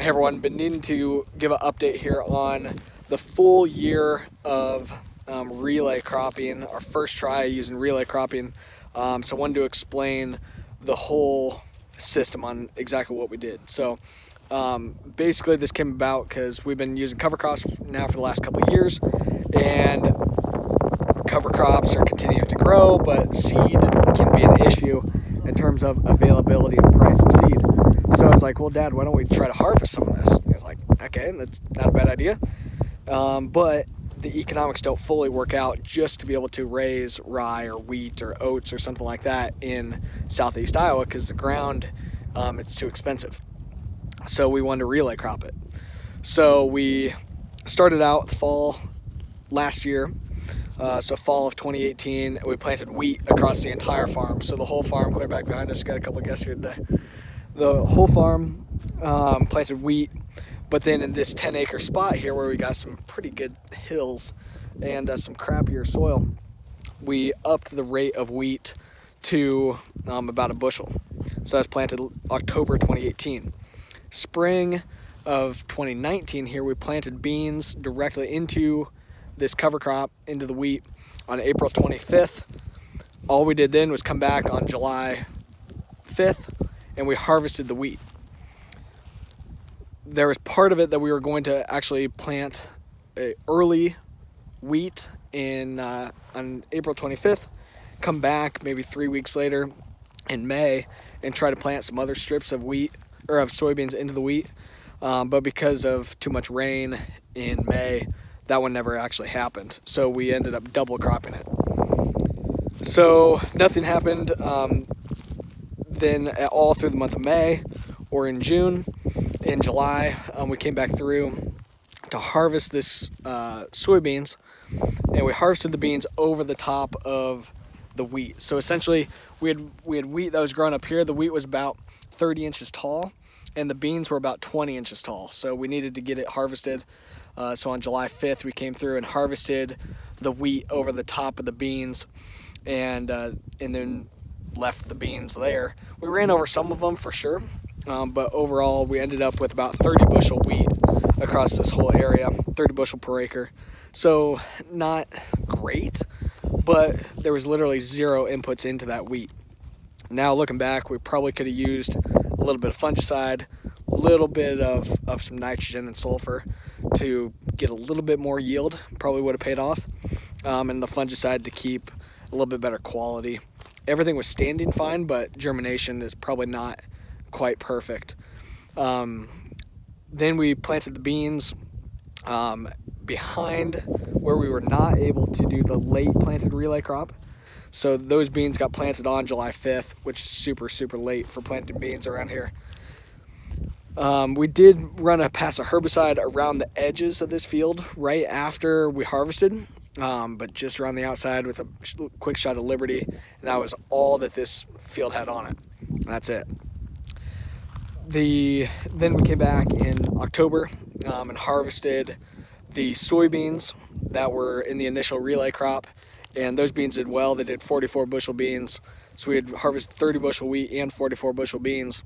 Hey everyone, been needing to give an update here on the full year of um, relay cropping, our first try using relay cropping. Um, so I wanted to explain the whole system on exactly what we did. So um, basically this came about because we've been using cover crops now for the last couple of years and cover crops are continuing to grow, but seed can be an issue in terms of availability and price of seed. So I was like, well, Dad, why don't we try to harvest some of this? He was like, okay, that's not a bad idea. Um, but the economics don't fully work out just to be able to raise rye or wheat or oats or something like that in southeast Iowa because the ground um, it's too expensive. So we wanted to relay crop it. So we started out fall last year. Uh, so fall of 2018, we planted wheat across the entire farm. So the whole farm, clear back behind us, got a couple guests here today the whole farm um, planted wheat, but then in this 10 acre spot here where we got some pretty good hills and uh, some crappier soil, we upped the rate of wheat to um, about a bushel. So that's planted October 2018. Spring of 2019 here, we planted beans directly into this cover crop, into the wheat on April 25th. All we did then was come back on July 5th and we harvested the wheat. There was part of it that we were going to actually plant early wheat in uh, on April 25th, come back maybe three weeks later in May and try to plant some other strips of wheat or of soybeans into the wheat. Um, but because of too much rain in May, that one never actually happened. So we ended up double cropping it. So nothing happened. Um, then all through the month of May or in June. In July, um, we came back through to harvest this uh, soybeans, and we harvested the beans over the top of the wheat. So essentially, we had we had wheat that was growing up here. The wheat was about 30 inches tall, and the beans were about 20 inches tall. So we needed to get it harvested. Uh, so on July 5th, we came through and harvested the wheat over the top of the beans, and uh, and then left the beans there. We ran over some of them for sure, um, but overall we ended up with about 30 bushel wheat across this whole area, 30 bushel per acre. So not great, but there was literally zero inputs into that wheat. Now looking back, we probably could have used a little bit of fungicide, a little bit of, of some nitrogen and sulfur to get a little bit more yield, probably would have paid off. Um, and the fungicide to keep a little bit better quality everything was standing fine, but germination is probably not quite perfect. Um, then we planted the beans um, behind where we were not able to do the late planted relay crop. So those beans got planted on July 5th, which is super, super late for planted beans around here. Um, we did run a pass a herbicide around the edges of this field right after we harvested um, but just around the outside with a quick shot of Liberty. And that was all that this field had on it. And that's it. The Then we came back in October um, and harvested the soybeans that were in the initial relay crop. And those beans did well. They did 44 bushel beans. So we had harvested 30 bushel wheat and 44 bushel beans.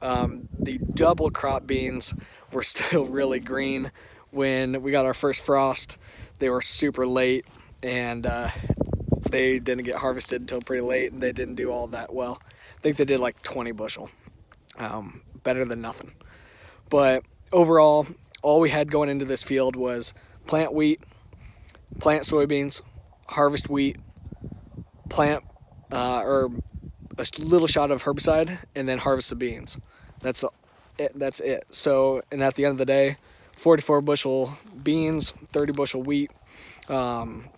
Um, the double crop beans were still really green when we got our first frost they were super late and uh, they didn't get harvested until pretty late and they didn't do all that well. I think they did like 20 bushel, um, better than nothing. But overall, all we had going into this field was plant wheat, plant soybeans, harvest wheat, plant uh, or a little shot of herbicide, and then harvest the beans. That's it. That's it. So, and at the end of the day, 44 bushel beans, 30 bushel wheat, um,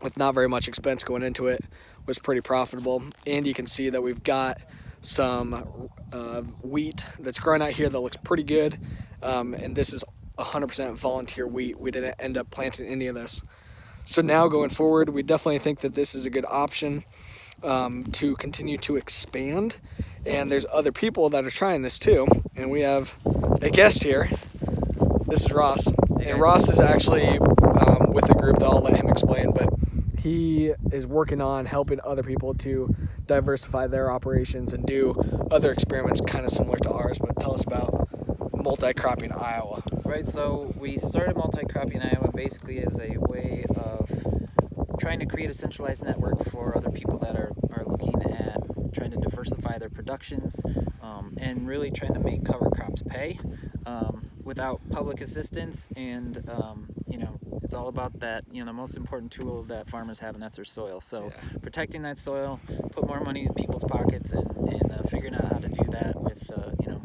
with not very much expense going into it, was pretty profitable. And you can see that we've got some uh, wheat that's growing out here that looks pretty good. Um, and this is 100% volunteer wheat. We didn't end up planting any of this. So now going forward, we definitely think that this is a good option um, to continue to expand. And there's other people that are trying this too. And we have a guest here this is Ross. And Ross is actually um, with a group that I'll let him explain, but he is working on helping other people to diversify their operations and do other experiments kind of similar to ours. But tell us about multi-cropping Iowa? Right, so we started multi-cropping Iowa basically as a way of trying to create a centralized network for other people that are, are looking at trying to diversify their productions um, and really trying to make cover crops pay um, without public assistance and um, you know it's all about that you know the most important tool that farmers have and that's their soil so Yeah. protecting that soil put more money in people's pockets and, and uh, figuring out how to do that with uh, you know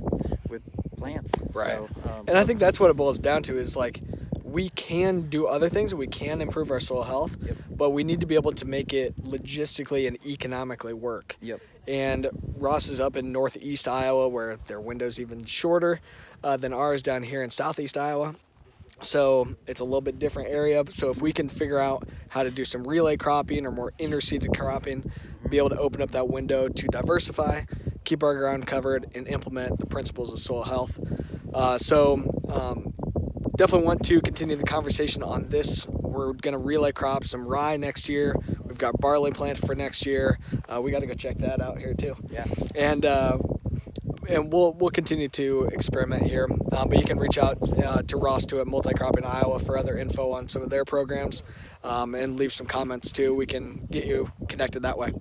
with plants Right. so, um, And I think that's what it boils down to is like we can do other things, we can improve our soil health, Yep. But we need to be able to make it logistically and economically work. yep And Ross is up in northeast Iowa where their window's even shorter uh, than ours down here in southeast Iowa. So it's a little bit different area. So if we can figure out how to do some relay cropping or more interseeded cropping, be able to open up that window to diversify, keep our ground covered, and implement the principles of soil health. Uh, so um, definitely want to continue the conversation on this. We're going to relay crop some rye next year. We've got barley planted for next year. Uh, we got to go check that out here too yeah and uh, and we'll we'll continue to experiment here. Um, but you can reach out uh, to Ross to at Multicropping Iowa for other info on some of their programs, um, and leave some comments too. We can get you connected that way.